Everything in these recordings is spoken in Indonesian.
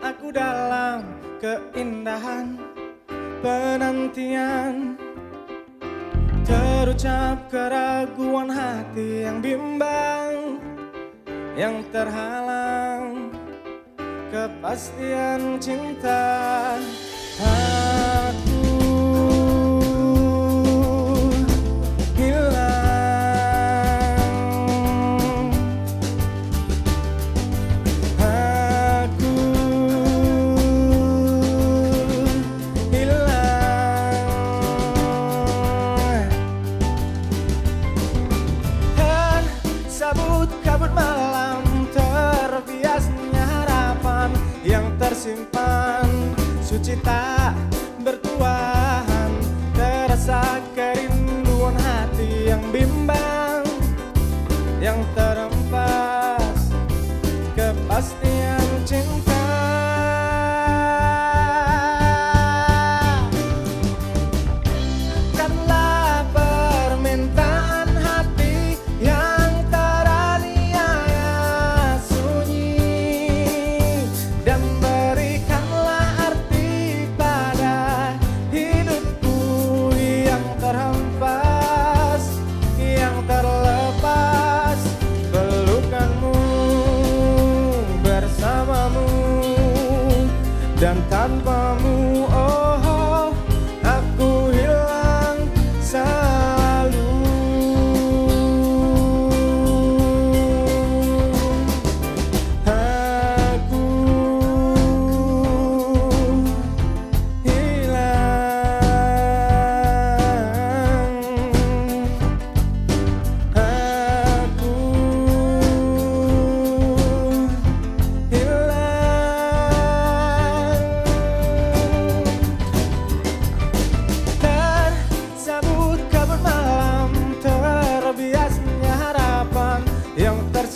aku dalam keindahan penantian. Terucap keraguan hati yang bimbang Yang terhalang kepastian cinta. Aku tersimpan Suci tak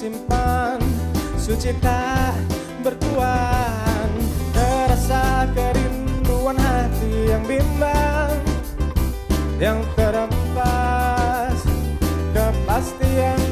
Tersimpan Suci tak bertuan. Terasa kerinduan hati yang bimbang Yang terempas. Kepastian